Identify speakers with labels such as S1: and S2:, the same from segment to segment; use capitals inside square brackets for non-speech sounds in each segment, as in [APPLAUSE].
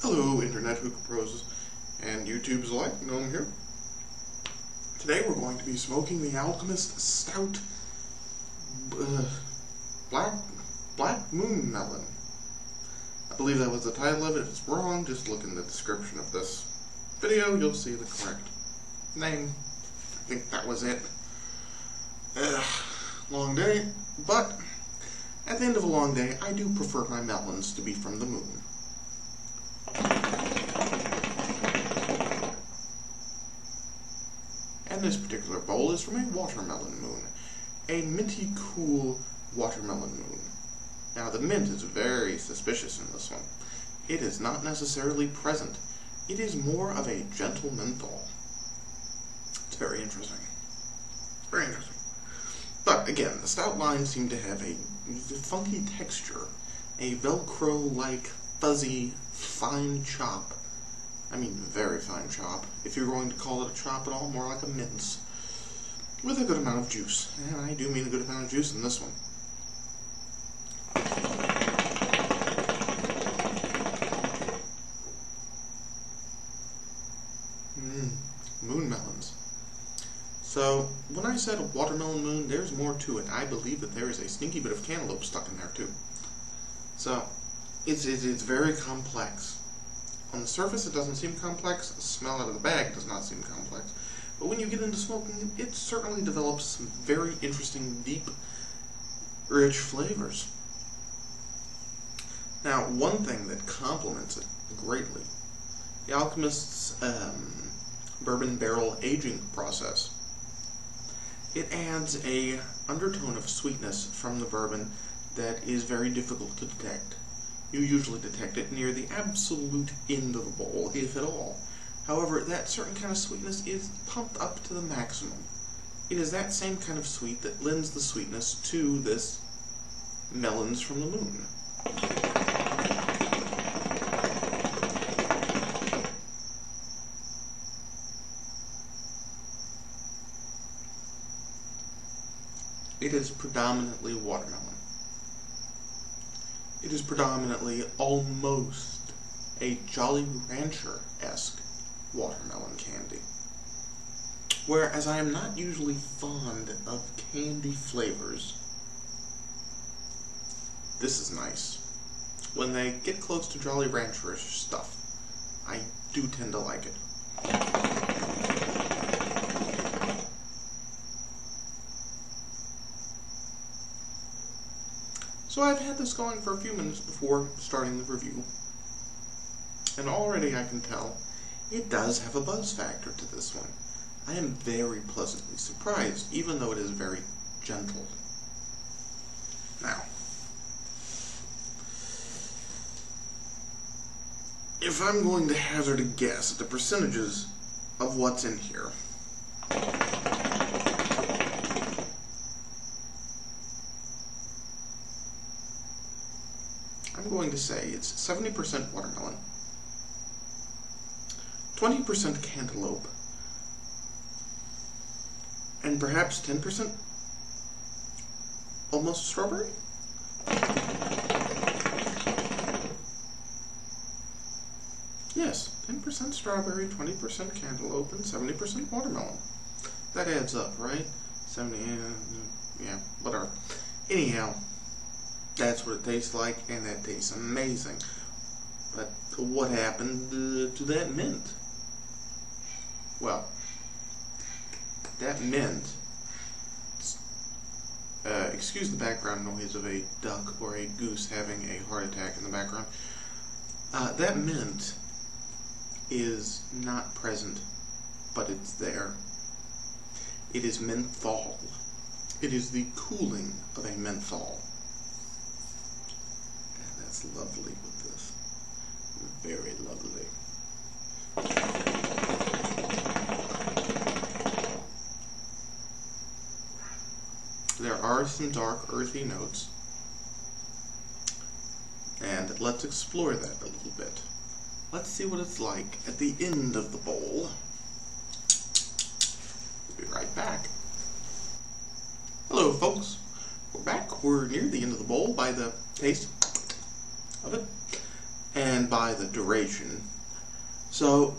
S1: Hello, Internet Hookah Pros and YouTubes alike. Gnome here. Today we're going to be smoking the Alchemist Stout uh, Black Black Moon Melon. I believe that was the title of it. If it's wrong, just look in the description of this video. You'll see the correct name. I think that was it. Uh, long day, but at the end of a long day, I do prefer my melons to be from the moon. And this particular bowl is from a watermelon moon. A minty cool watermelon moon. Now the mint is very suspicious in this one. It is not necessarily present. It is more of a gentle menthol. It's very interesting. Very interesting. But again, the stout lines seem to have a funky texture, a Velcro-like, fuzzy, fine chop. I mean, very fine chop. If you're going to call it a chop at all, more like a mince. With a good amount of juice. And I do mean a good amount of juice in this one. Mmm, moon melons. So, when I said watermelon moon, there's more to it. I believe that there is a sneaky bit of cantaloupe stuck in there, too. So, it's, it's, it's very complex. On the surface, it doesn't seem complex. The smell out of the bag does not seem complex. But when you get into smoking, it certainly develops some very interesting, deep, rich flavors. Now, one thing that complements it greatly, the Alchemist's um, bourbon barrel aging process it adds a undertone of sweetness from the bourbon that is very difficult to detect. You usually detect it near the absolute end of the bowl, if at all. However, that certain kind of sweetness is pumped up to the maximum. It is that same kind of sweet that lends the sweetness to this melons from the moon. it is predominantly watermelon. It is predominantly almost a Jolly Rancher-esque watermelon candy. Whereas I am not usually fond of candy flavors, this is nice. When they get close to Jolly Rancher stuff, I do tend to like it. So I've had this going for a few minutes before starting the review, and already I can tell it does have a buzz factor to this one. I am very pleasantly surprised, even though it is very gentle. Now, if I'm going to hazard a guess at the percentages of what's in here, I'm going to say it's 70% watermelon, 20% cantaloupe, and perhaps 10% almost strawberry? Yes, 10% strawberry, 20% cantaloupe, and 70% watermelon. That adds up, right? 70, yeah, whatever. Anyhow, that's what it tastes like, and that tastes amazing. But what happened to that mint? Well, that mint, uh, excuse the background noise of a duck or a goose having a heart attack in the background. Uh, that mint is not present, but it's there. It is menthol. It is the cooling of a menthol lovely with this. Very lovely. There are some dark earthy notes. And let's explore that a little bit. Let's see what it's like at the end of the bowl. We'll be right back. Hello folks. We're back. We're near the end of the bowl by the taste of it. And by the duration. So,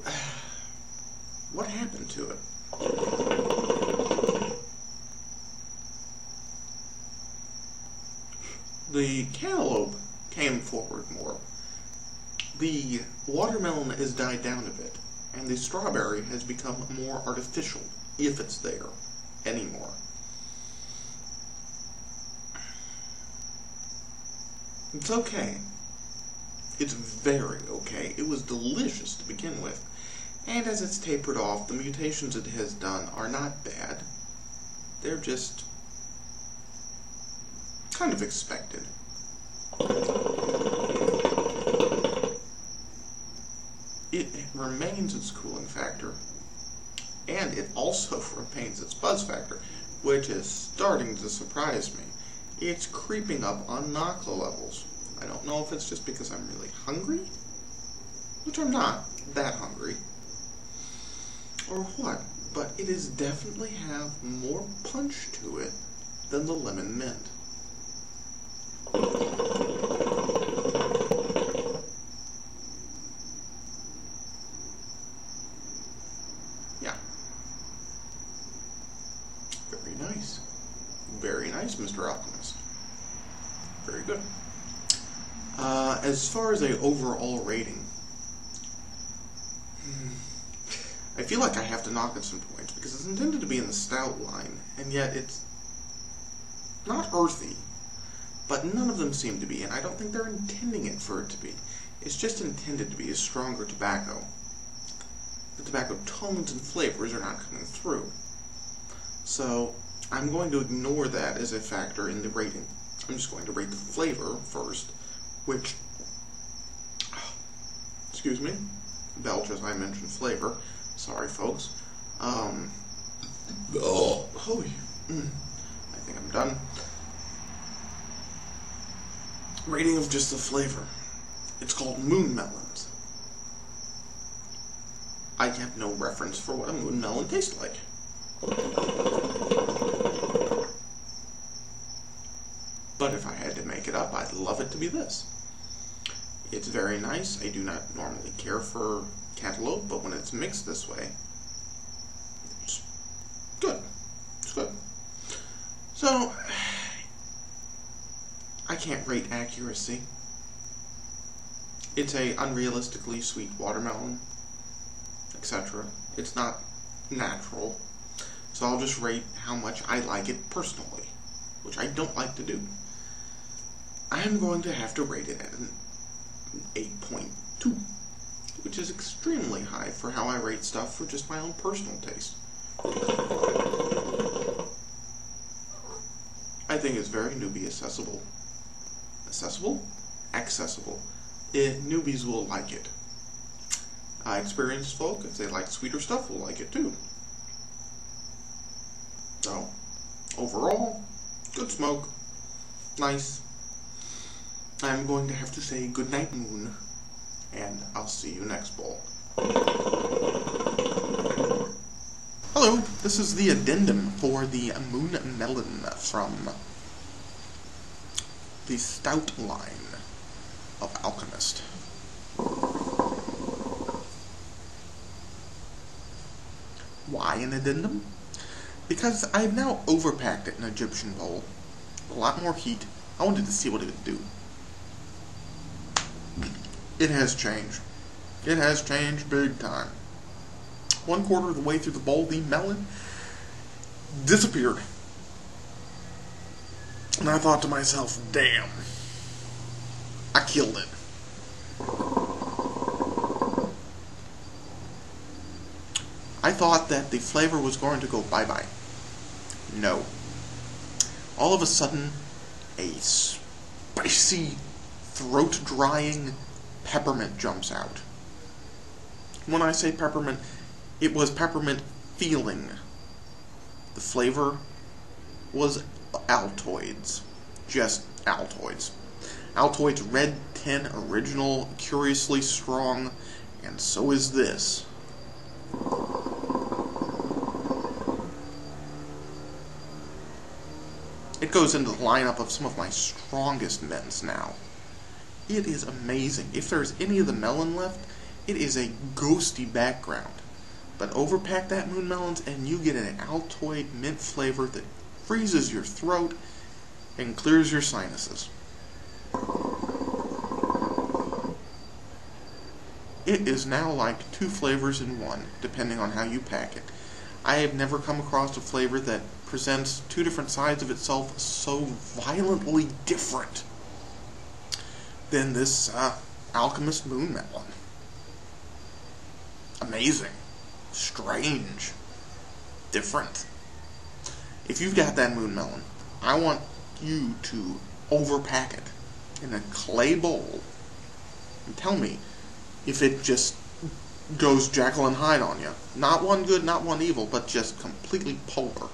S1: [SIGHS] what happened to it? The cantaloupe came forward more. The watermelon has died down a bit, and the strawberry has become more artificial, if it's there anymore. It's okay. It's very okay. It was delicious to begin with. And as it's tapered off, the mutations it has done are not bad. They're just kind of expected. It remains its cooling factor, and it also [LAUGHS] remains its buzz factor, which is starting to surprise me. It's creeping up on Nakhla levels. I don't know if it's just because I'm really hungry, which I'm not that hungry, or what, but it is definitely have more punch to it than the lemon mint. Yeah. Very nice. Very nice, Mr. Alchemist. Very good. Uh, as far as a overall rating, I feel like I have to knock it some points because it's intended to be in the stout line, and yet it's not earthy, but none of them seem to be, and I don't think they're intending it for it to be. It's just intended to be a stronger tobacco. The tobacco tones and flavors are not coming through. So, I'm going to ignore that as a factor in the rating. I'm just going to rate the flavor first, which, excuse me, belch as I mentioned flavor. Sorry, folks. Um, oh, oh, mm, I think I'm done. Rating of just the flavor. It's called Moon Melons. I have no reference for what a moon melon tastes like. But if I had to make it up, I'd love it to be this. It's very nice. I do not normally care for cantaloupe, but when it's mixed this way, it's good. It's good. So, I can't rate accuracy. It's a unrealistically sweet watermelon, etc. It's not natural. So I'll just rate how much I like it personally, which I don't like to do. I'm going to have to rate it at an 8.2, which is extremely high for how I rate stuff for just my own personal taste. I think it's very newbie accessible. Accessible? Accessible. It, eh, newbies will like it. Uh, experienced folk, if they like sweeter stuff, will like it too. So, overall, good smoke. Nice. I'm going to have to say goodnight, Moon, and I'll see you next bowl. Hello, this is the addendum for the Moon Melon from the Stout line of Alchemist. Why an addendum? Because I've now overpacked it in Egyptian bowl. A lot more heat. I wanted to see what it would do. It has changed. It has changed big time. One quarter of the way through the bowl, the melon disappeared. And I thought to myself, damn, I killed it. I thought that the flavor was going to go bye-bye. No. All of a sudden, a spicy, throat-drying peppermint jumps out. When I say peppermint, it was peppermint feeling. The flavor was Altoids. Just Altoids. Altoids Red 10 Original, curiously strong, and so is this. It goes into the lineup of some of my strongest mints now It is amazing. If there's any of the melon left, it is a ghosty background. But overpack that moon melons and you get an Altoid mint flavor that freezes your throat and clears your sinuses. It is now like two flavors in one, depending on how you pack it. I have never come across a flavor that presents two different sides of itself so violently different than this uh, Alchemist Moon Melon. Amazing. Strange. Different. If you've got that Moon Melon, I want you to overpack it in a clay bowl and tell me if it just goes Jekyll and Hyde on you. Not one good, not one evil, but just completely polar.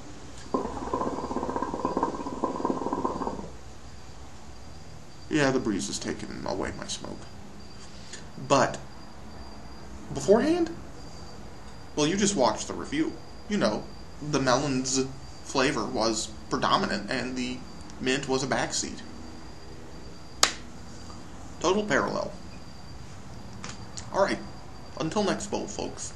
S1: Yeah, the breeze is taking away my smoke. But beforehand, well, you just watched the review. You know, the melon's flavor was predominant and the mint was a backseat. Total parallel. Alright, until next bowl, folks.